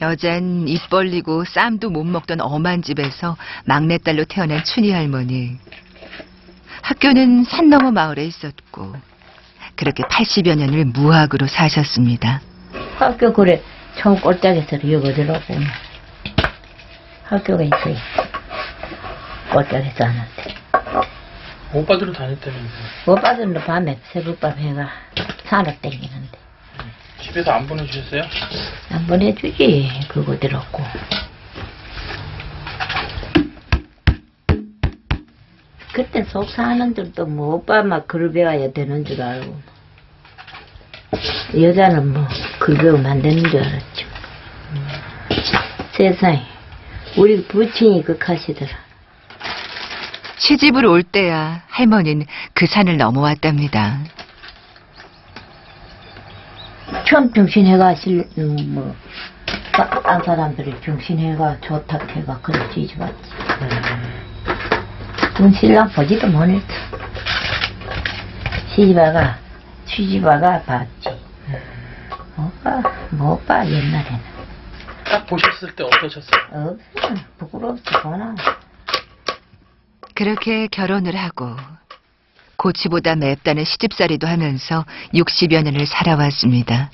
여잔 입 벌리고 쌈도 못 먹던 엄한 집에서 막내딸로 태어난 춘희 할머니. 학교는 산 너머 마을에 있었고 그렇게 80여 년을 무학으로 사셨습니다. 학교 그래 처음 꼴짝에서 여거더라고 학교가 있어요 꼴짝에서 하는데 오빠들은 다녔다면서요. 오빠들은 밤에 새벽밤 해가 산을 땡기는데 집에서 안 보내주셨어요? 안 보내주지 그거 들었고 그때 속사하는들도 뭐 오빠 막글 배워야 되는 줄 알고 여자는 뭐 글 배우면 안 되는 줄 알았지 음. 세상에 우리 부친이 극하시더라 시집을 올 때야 할머니는 그 산을 넘어왔답니다. 처음 정신해가 실, 음, 뭐, 딴- 딴 사람들이 정신해가 좋다 해가 그래 뒤집었지. 그 신랑 보지도 못했어. 시집아가, 시집아가 봤지. 못 봐, 못 봐, 옛날에는. 딱 보셨을 때 어떠셨어요? 없어, 부끄럽지, 보나. 그렇게 결혼을 하고 고치보다 맵다는 시집살이도 하면서 60여 년을 살아왔습니다.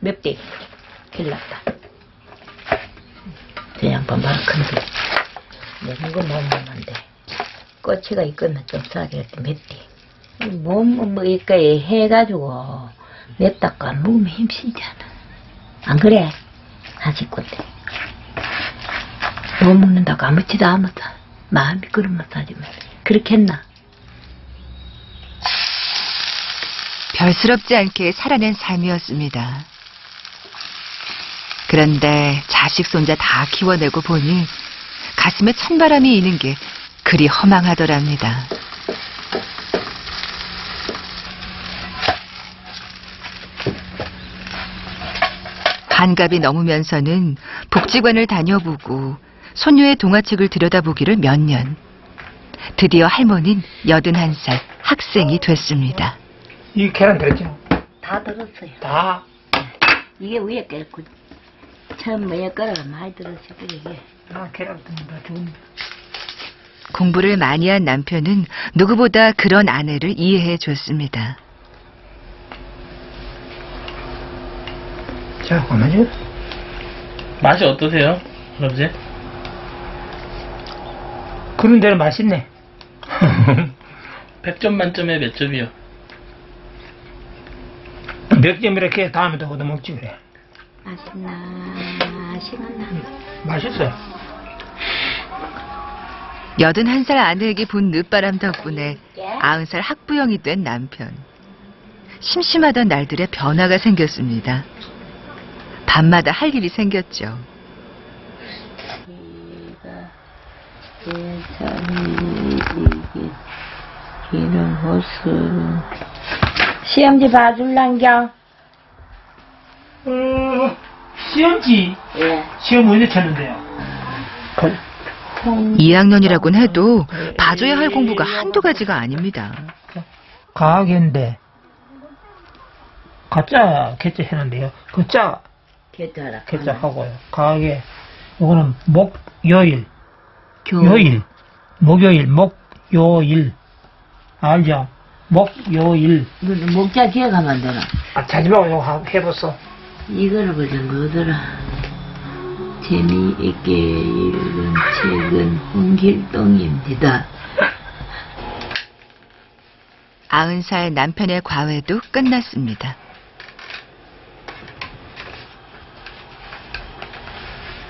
맵대. 큰일 났다. 저 양반. 내가 이거 못 먹는데. 꼬치가 있거나 좀 싸게 할 때 맵대. 뭐, 뭐, 뭐, 이까에 해가지고 맵다고 안 먹으면 힘쓰잖아. 안 그래? 하실 건데. 못 먹는다고 아무지도 않았다. 마음이 그러면 사지만. 그렇게 했나? 별스럽지 않게 살아낸 삶이었습니다. 그런데 자식 손자 다 키워내고 보니 가슴에 찬바람이 이는 게 그리 허망하더랍니다. 반갑이 넘으면서는 복지관을 다녀보고 손녀의 동화책을 들여다보기를 몇 년. 드디어 할머니는 81살 학생이 됐습니다. 이 계란 들었죠? 다 들었어요. 다. 이게 위에 끓고 처음 뭐에 끓어가 많이 들었어 그래 이게 아, 계란 듭니다. 좋은. 공부를 많이 한 남편은 누구보다 그런 아내를 이해해 줬습니다. 자, 얼마죠? 맛이 어떠세요? 할아버지? 그런 대로 맛있네. 100점 만점에 몇 점이요? 몇점 이렇게 다음에도 얻어먹지 그래. 맛있나 시간 나 맛있어요. 81살 아내에게 본 늦바람 덕분에 90살 학부형이 된 남편. 심심하던 날들에 변화가 생겼습니다. 밤마다 할 일이 생겼죠. 기는 호수 시험지 봐줄란겨 어, 시험지. 예 시험 언제 쳤는데요? 그, 2학년이라곤 해도 봐줘야 할 공부가 한두 가지가 아닙니다. 과학인데. 가짜 개짜 했는데요. 그짜 개짜라 개짜 하고요. 과학에 이거는 목 요일 교 요일. 목요일 목요일. 알죠? 목요일. 이거는 목자 기억하면 되나? 아 자지 말고 이거 한번 해봤어. 이거를 보자 뭐더라. 재미있게 읽은 책은 홍길동입니다. 90살 남편의 과외도 끝났습니다.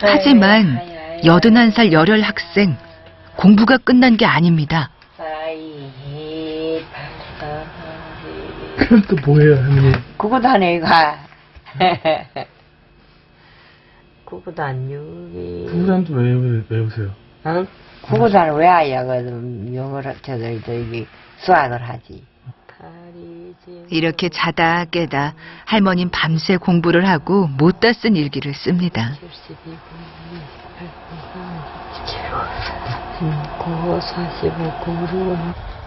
하지만 81살 열혈 학생 공부가 끝난 게 아닙니다. 그럼 또 뭐예요, 할머니? 구구단에 가. 구구단 유기. 풍산도 왜 배우세요? 응? 구구단 왜 아야 그 영어를 저기 저기 수학을 하지. 이렇게 자다 깨다 할머님 밤새 공부를 하고 못다 쓴 일기를 씁니다. 9, 45, 9, 6,